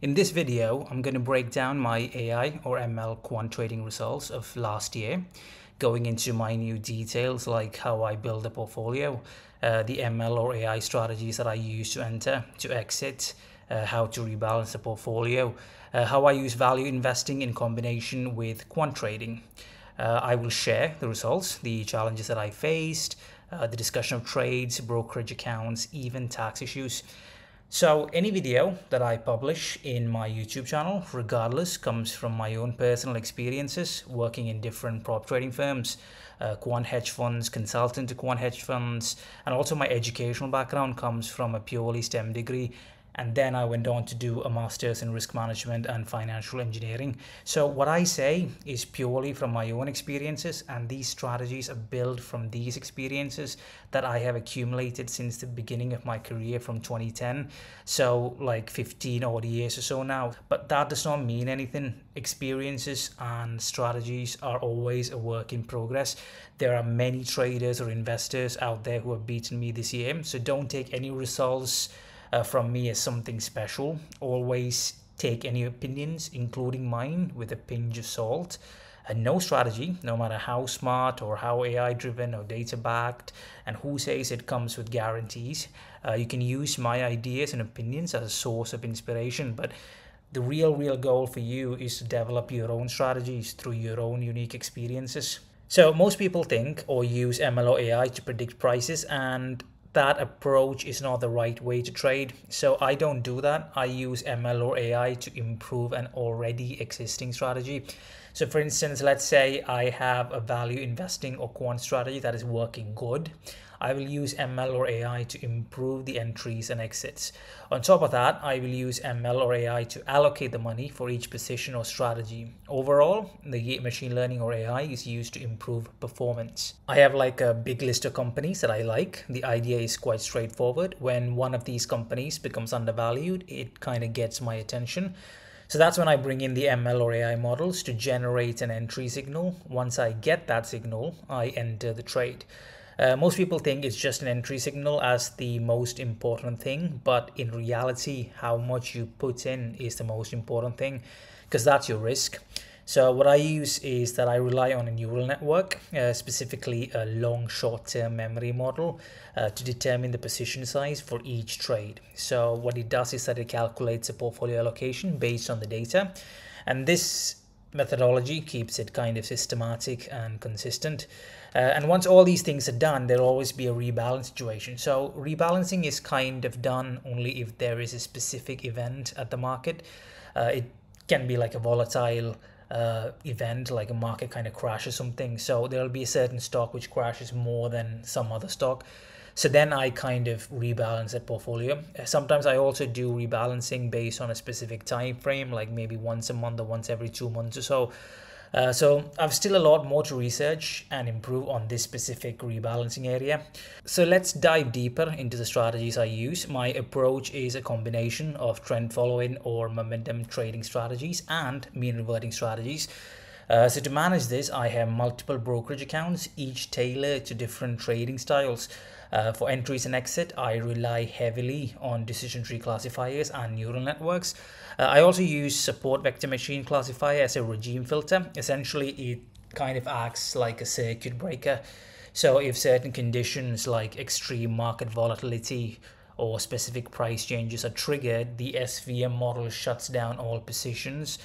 In this video, I'm going to break down my AI or ML quant trading results of last year, going into minute details like how I build a portfolio, uh, the ML or AI strategies that I use to enter, to exit, uh, how to rebalance the portfolio, uh, how I use value investing in combination with quant trading. Uh, I will share the results, the challenges that I faced, uh, the discussion of trades, brokerage accounts, even tax issues. So any video that I publish in my YouTube channel, regardless, comes from my own personal experiences working in different prop trading firms, uh, quant hedge funds, consultant to quant hedge funds, and also my educational background comes from a purely STEM degree and then I went on to do a master's in risk management and financial engineering. So what I say is purely from my own experiences and these strategies are built from these experiences that I have accumulated since the beginning of my career from 2010. So like 15 odd years or so now. But that does not mean anything. Experiences and strategies are always a work in progress. There are many traders or investors out there who have beaten me this year. So don't take any results uh, from me as something special. Always take any opinions, including mine, with a pinch of salt. And no strategy, no matter how smart or how AI driven or data backed, and who says it comes with guarantees. Uh, you can use my ideas and opinions as a source of inspiration, but the real, real goal for you is to develop your own strategies through your own unique experiences. So, most people think or use ML or AI to predict prices, and that approach is not the right way to trade. So I don't do that. I use ML or AI to improve an already existing strategy. So for instance, let's say I have a value investing or quant strategy that is working good. I will use ML or AI to improve the entries and exits. On top of that, I will use ML or AI to allocate the money for each position or strategy. Overall, the machine learning or AI is used to improve performance. I have like a big list of companies that I like. The idea is quite straightforward. When one of these companies becomes undervalued, it kind of gets my attention. So that's when I bring in the ML or AI models to generate an entry signal. Once I get that signal, I enter the trade. Uh, most people think it's just an entry signal as the most important thing, but in reality, how much you put in is the most important thing because that's your risk. So what I use is that I rely on a neural network, uh, specifically a long short-term memory model uh, to determine the position size for each trade. So what it does is that it calculates a portfolio allocation based on the data. And this methodology keeps it kind of systematic and consistent. Uh, and once all these things are done, there'll always be a rebalance situation. So rebalancing is kind of done only if there is a specific event at the market. Uh, it can be like a volatile uh, event, like a market kind of crash or something. So there'll be a certain stock which crashes more than some other stock. So then I kind of rebalance that portfolio. Uh, sometimes I also do rebalancing based on a specific time frame, like maybe once a month or once every two months or so. Uh, so I've still a lot more to research and improve on this specific rebalancing area. So let's dive deeper into the strategies I use. My approach is a combination of trend following or momentum trading strategies and mean reverting strategies. Uh, so to manage this, I have multiple brokerage accounts, each tailored to different trading styles. Uh, for entries and exit, I rely heavily on decision tree classifiers and neural networks. Uh, I also use support vector machine classifier as a regime filter. Essentially, it kind of acts like a circuit breaker. So if certain conditions like extreme market volatility or specific price changes are triggered, the SVM model shuts down all positions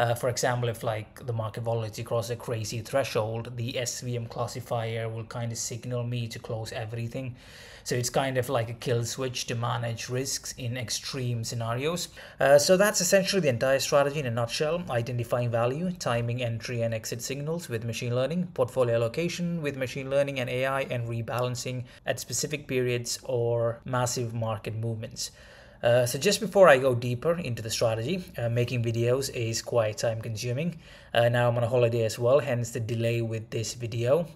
uh, for example, if like the market volatility crosses a crazy threshold, the SVM classifier will kind of signal me to close everything. So it's kind of like a kill switch to manage risks in extreme scenarios. Uh, so that's essentially the entire strategy in a nutshell. Identifying value, timing entry and exit signals with machine learning, portfolio allocation with machine learning and AI, and rebalancing at specific periods or massive market movements. Uh, so just before I go deeper into the strategy, uh, making videos is quite time consuming. Uh, now I'm on a holiday as well, hence the delay with this video.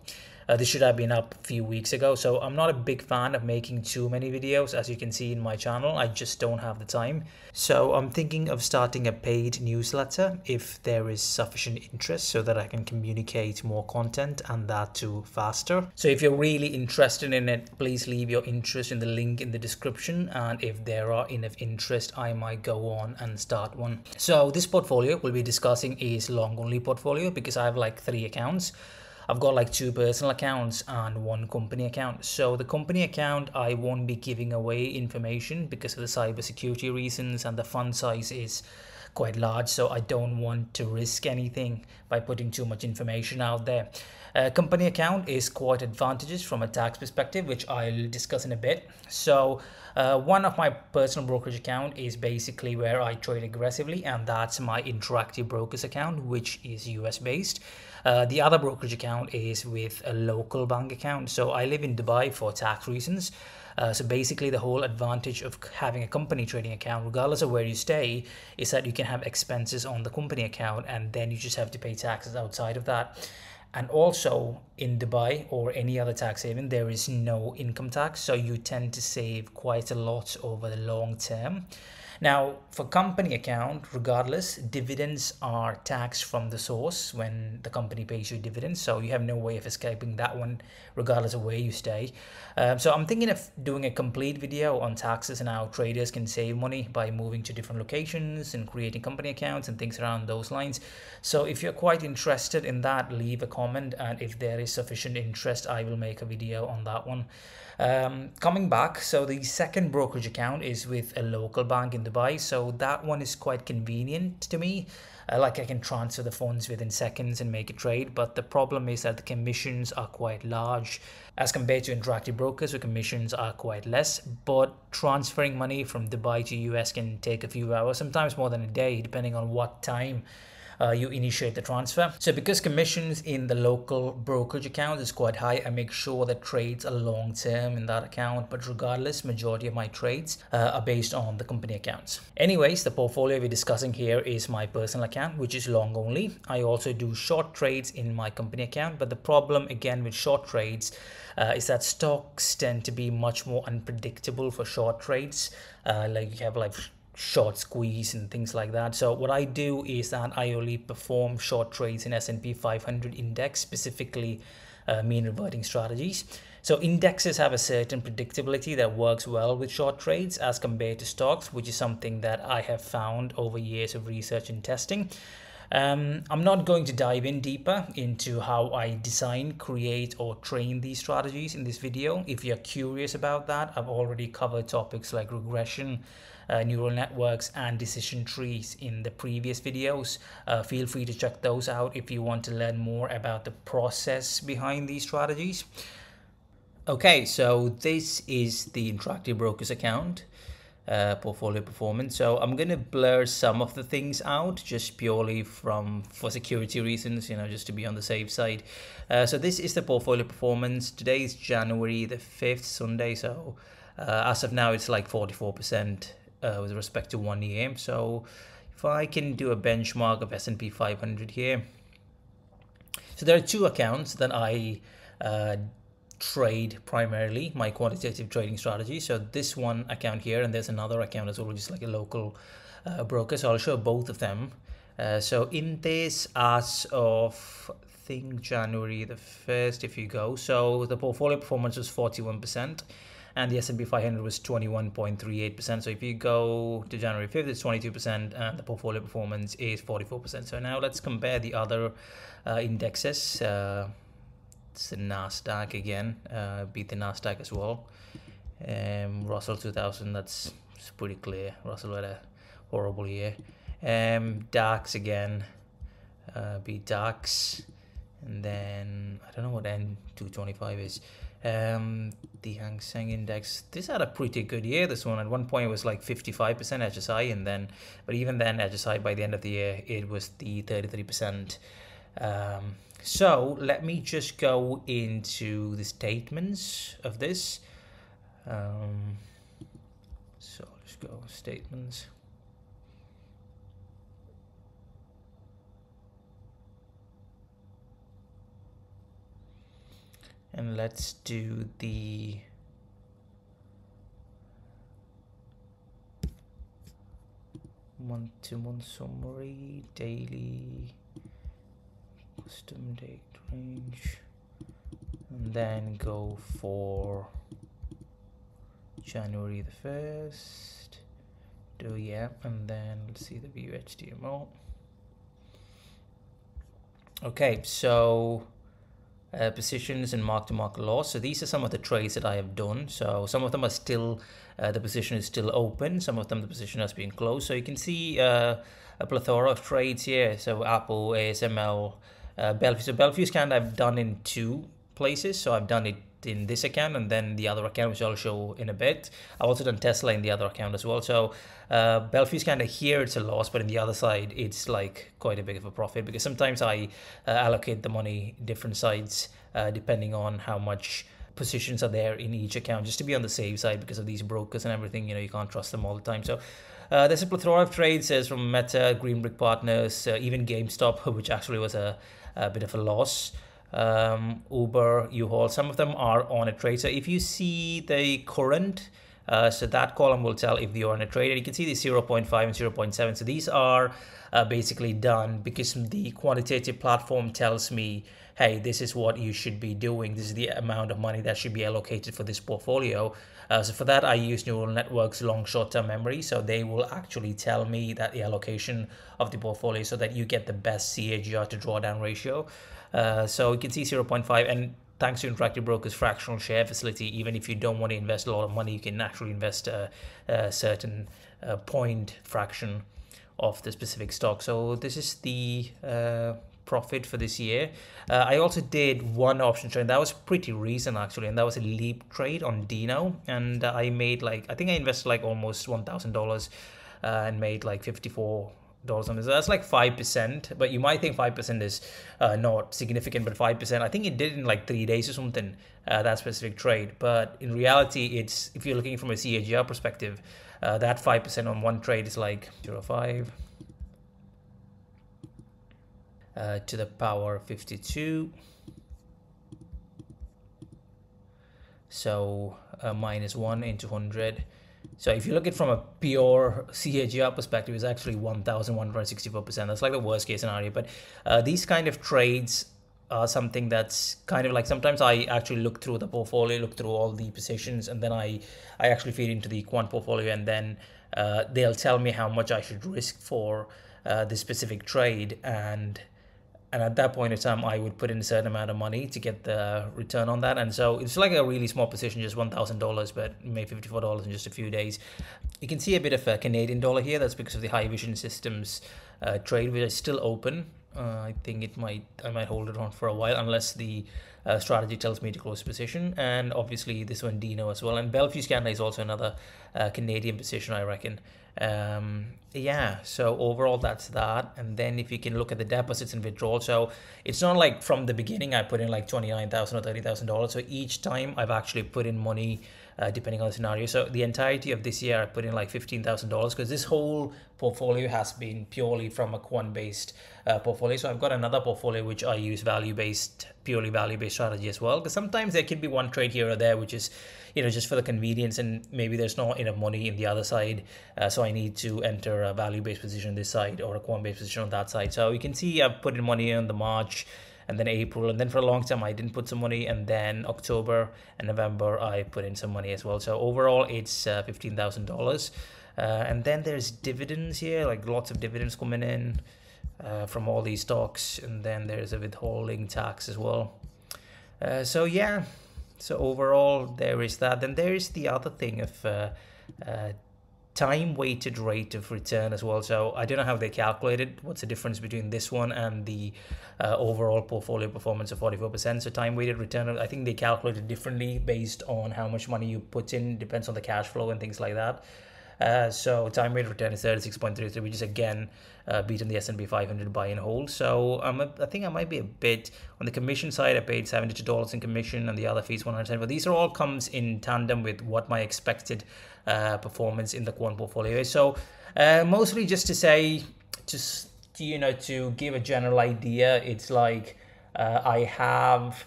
Uh, this should have been up a few weeks ago. So I'm not a big fan of making too many videos, as you can see in my channel. I just don't have the time. So I'm thinking of starting a paid newsletter if there is sufficient interest so that I can communicate more content and that too faster. So if you're really interested in it, please leave your interest in the link in the description. And if there are enough interest, I might go on and start one. So this portfolio we'll be discussing is long only portfolio because I have like three accounts. I've got like two personal accounts and one company account. So the company account, I won't be giving away information because of the cybersecurity reasons and the fund size is quite large. So I don't want to risk anything by putting too much information out there. Uh, company account is quite advantages from a tax perspective, which I'll discuss in a bit. So uh, one of my personal brokerage account is basically where I trade aggressively, and that's my interactive brokers account, which is US based. Uh, the other brokerage account is with a local bank account. So I live in Dubai for tax reasons. Uh, so basically, the whole advantage of having a company trading account, regardless of where you stay, is that you can have expenses on the company account and then you just have to pay taxes outside of that. And also in Dubai or any other tax haven, there is no income tax. So you tend to save quite a lot over the long term. Now, for company account, regardless, dividends are taxed from the source when the company pays you dividends. So you have no way of escaping that one, regardless of where you stay. Um, so I'm thinking of doing a complete video on taxes and how traders can save money by moving to different locations and creating company accounts and things around those lines. So if you're quite interested in that, leave a comment. And if there is sufficient interest, I will make a video on that one. Um, coming back, so the second brokerage account is with a local bank in Dubai. So that one is quite convenient to me. Uh, like I can transfer the funds within seconds and make a trade. But the problem is that the commissions are quite large as compared to interactive brokers where commissions are quite less. But transferring money from Dubai to US can take a few hours, sometimes more than a day, depending on what time uh, you initiate the transfer. So because commissions in the local brokerage account is quite high, I make sure that trades are long term in that account. But regardless, majority of my trades uh, are based on the company accounts. Anyways, the portfolio we're discussing here is my personal account, which is long only. I also do short trades in my company account. But the problem again with short trades uh, is that stocks tend to be much more unpredictable for short trades. Uh, like you have like short squeeze and things like that. So what I do is that I only perform short trades in S&P 500 index, specifically uh, mean reverting strategies. So indexes have a certain predictability that works well with short trades as compared to stocks, which is something that I have found over years of research and testing. Um, I'm not going to dive in deeper into how I design, create, or train these strategies in this video. If you're curious about that, I've already covered topics like regression, uh, neural networks and decision trees in the previous videos. Uh, feel free to check those out if you want to learn more about the process behind these strategies. Okay, so this is the Interactive Brokers account. Uh, portfolio performance. So I'm going to blur some of the things out just purely from for security reasons, you know, just to be on the safe side. Uh, so this is the portfolio performance. Today is January the 5th, Sunday. So uh, as of now, it's like 44% uh, with respect to one year. So if I can do a benchmark of S&P 500 here. So there are two accounts that I uh, trade primarily, my quantitative trading strategy. So this one account here, and there's another account as well, just like a local uh, broker. So I'll show both of them. Uh, so in this, as of I think January the 1st, if you go, so the portfolio performance was 41% and the S&P 500 was 21.38%. So if you go to January 5th, it's 22%, and the portfolio performance is 44%. So now let's compare the other uh, indexes. Uh, it's the Nasdaq again, uh, beat the Nasdaq as well. Um, Russell 2000, that's pretty clear. Russell had a horrible year. Um, DAX again, uh, beat DAX, and then I don't know what N225 is. Um, the Hang Seng Index, this had a pretty good year. This one at one point it was like 55% HSI, and then, but even then, HSI by the end of the year it was the 33%. Um, so let me just go into the statements of this. Um, so let's go statements. And let's do the month to month summary daily custom date range and then go for January the 1st do yeah and then let's see the view HTML okay so uh, positions and mark to market loss so these are some of the trades that I have done. So some of them are still uh, the position is still open. Some of them the position has been closed. So you can see uh, a plethora of trades here. So Apple ASML uh, Bel Fuse so Bel Fuse scan I've done in two places. So I've done it in this account and then the other account which I'll show in a bit. I've also done Tesla in the other account as well. So uh, Bel Fuse kind of here it's a loss but in the other side it's like quite a bit of a profit because sometimes I uh, allocate the money different sides uh, depending on how much positions are there in each account just to be on the safe side because of these brokers and everything you know you can't trust them all the time. So uh, there's a plethora of trades as from Meta, Green Brick Partners, uh, even GameStop, which actually was a, a bit of a loss um, Uber, U-Haul, some of them are on a trade. So if you see the current, uh, so that column will tell if you're on a trade. And you can see the 0.5 and 0.7. So these are uh, basically done because the quantitative platform tells me, hey, this is what you should be doing. This is the amount of money that should be allocated for this portfolio. Uh, so for that, I use neural networks long short-term memory. So they will actually tell me that the allocation of the portfolio so that you get the best CAGR to drawdown ratio. Uh, so you can see 0.5 and thanks to Interactive Brokers fractional share facility, even if you don't want to invest a lot of money, you can actually invest a, a certain uh, point fraction of the specific stock. So this is the uh, profit for this year. Uh, I also did one option trade that was pretty recent actually, and that was a leap trade on Dino, and I made like I think I invested like almost one thousand dollars uh, and made like fifty four dollars on this. That's like five percent, but you might think five percent is uh, not significant, but five percent. I think it did in like three days or something. Uh, that specific trade, but in reality, it's if you're looking from a CAGR perspective, uh, that five percent on one trade is like zero five uh, to the power 52. So uh, minus one into hundred so if you look at from a pure CAGR perspective, it's actually 1,164%. That's like the worst case scenario. But uh, these kind of trades are something that's kind of like sometimes I actually look through the portfolio, look through all the positions, and then I, I actually feed into the quant portfolio, and then uh, they'll tell me how much I should risk for uh, this specific trade. And and at that point in time i would put in a certain amount of money to get the return on that. And so it's like a really small position just $1000 but made $54 in just a few days. You can see a bit of a canadian dollar here. That's because of the Haivision Systems uh, trade which is still open. Uh, i think it might i might hold it on for a while unless the uh, strategy tells me to close the position. And obviously this one dino as well. And bellevue scanner is also another uh, canadian position i reckon. Um, yeah so overall that's that. And then if you can look at the deposits and withdrawal so it's not like from the beginning i put in like 29,000 or 30000 dollars. So each time i've actually put in money uh, depending on the scenario. So the entirety of this year i put in like $15000 because this whole portfolio has been purely from a quant based uh, portfolio. So i've got another portfolio which i use value based purely value based strategy as well. Because sometimes there can be one trade here or there which is you know just for the convenience and maybe there's not enough money in the other side uh, so i need to enter a value based position on this side or a quant based position on that side. So you can see i've put in money on the march and then april and then for a long time i didn't put some money and then october and november i put in some money as well. So overall it's uh, $15000 uh, and then there's dividends here like lots of dividends coming in uh, from all these stocks and then there's a withholding tax as well. Uh, so yeah so overall, there is that. Then there is the other thing of uh, time weighted rate of return as well. So I don't know how they calculated. What's the difference between this one and the uh, overall portfolio performance of 44%? So time weighted return, I think they calculated differently based on how much money you put in, depends on the cash flow and things like that. Uh, so time weighted return is 36.33, which is again uh, beaten the S&P 500 buy and hold. So um, I think I might be a bit on the commission side. I paid $72 in commission and the other fees 110. But these are all comes in tandem with what my expected uh, performance in the quant portfolio. So uh, mostly just to say, just you know, to give a general idea, it's like uh, I have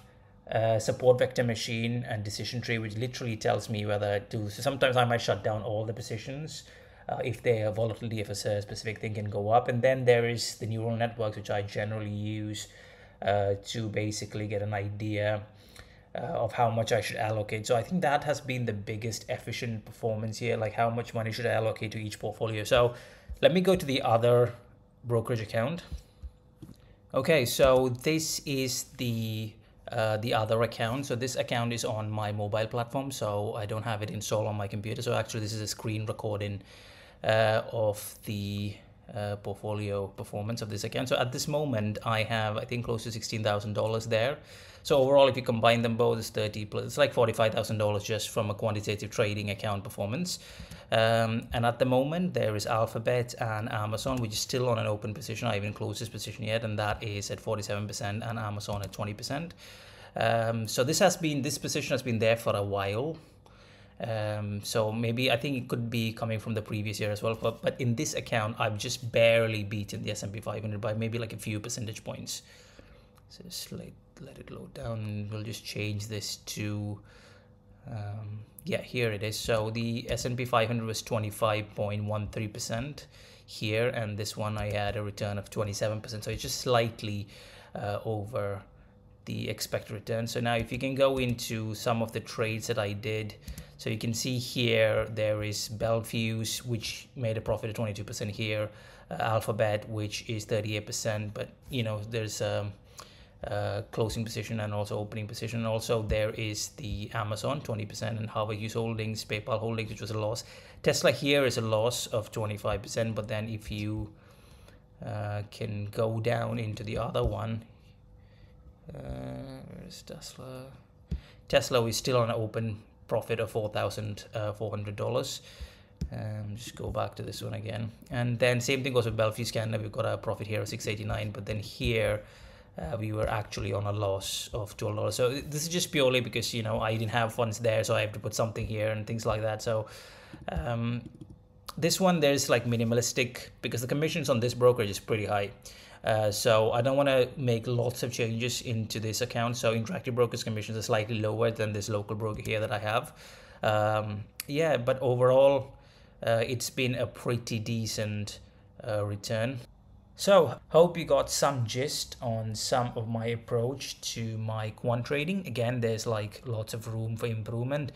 uh, support vector machine and decision tree, which literally tells me whether to. So sometimes I might shut down all the positions uh, if their volatility of a specific thing can go up. And then there is the neural networks, which I generally use uh, to basically get an idea uh, of how much I should allocate. So I think that has been the biggest efficient performance here, like how much money should I allocate to each portfolio. So let me go to the other brokerage account. Okay, so this is the uh, the other account. So this account is on my mobile platform, so I don't have it installed on my computer. So actually this is a screen recording uh, of the uh, portfolio performance of this account. So at this moment, I have, I think, close to $16,000 there. So overall, if you combine them both, it's 30 plus, it's like $45,000 just from a quantitative trading account performance. Um, and at the moment, there is Alphabet and Amazon, which is still on an open position. I haven't closed this position yet, and that is at 47% and Amazon at 20%. Um, so this has been, this position has been there for a while. Um, so maybe I think it could be coming from the previous year as well. But, but in this account, I've just barely beaten the S&P 500 by maybe like a few percentage points. So just let, let it load down. We'll just change this to, um, yeah, here it is. So the S&P 500 was 25.13% here. And this one, I had a return of 27%. So it's just slightly uh, over the expected return. So now if you can go into some of the trades that I did, so you can see here, there is Bel Fuse, which made a profit of 22% here, uh, Alphabet, which is 38%, but you know, there's um, a, closing position and also opening position. Also, there is the Amazon 20% and Howard Hughes Holdings, PayPal Holdings, which was a loss. Tesla here is a loss of 25%, but then if you uh, can go down into the other one, uh, where's Tesla? Tesla is still on an open profit of $4,400. Uh, um, just go back to this one again. And then same thing goes with Bel Fuse Canada. We've got a profit here of 689, but then here uh, we were actually on a loss of $12. So this is just purely because, you know, I didn't have funds there, so I have to put something here and things like that. So um, this one, there's like minimalistic because the commissions on this brokerage is pretty high. Uh, so I don't want to make lots of changes into this account. So Interactive Brokers commissions are slightly lower than this local broker here that I have. Um, yeah, but overall, uh, it's been a pretty decent uh, return. So hope you got some gist on some of my approach to my quant trading. Again, there's like lots of room for improvement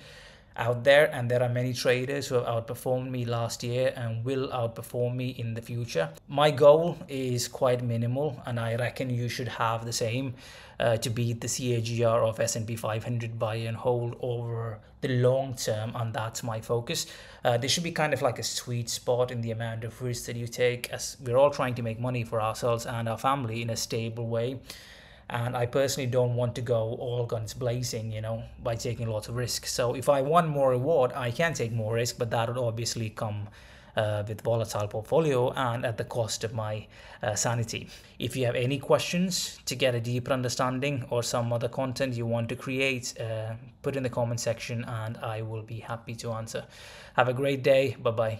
out there and there are many traders who have outperformed me last year and will outperform me in the future. My goal is quite minimal and i reckon you should have the same uh, to beat the cagr of s&p 500 buy and hold over the long term and that's my focus. Uh, should be kind of like a sweet spot in the amount of risk that you take as we're all trying to make money for ourselves and our family in a stable way and I personally don't want to go all guns blazing, you know, by taking lots of risks. So if I want more reward, I can take more risk, but that would obviously come uh, with volatile portfolio and at the cost of my uh, sanity. If you have any questions to get a deeper understanding or some other content you want to create, uh, put in the comment section and I will be happy to answer. Have a great day. Bye bye.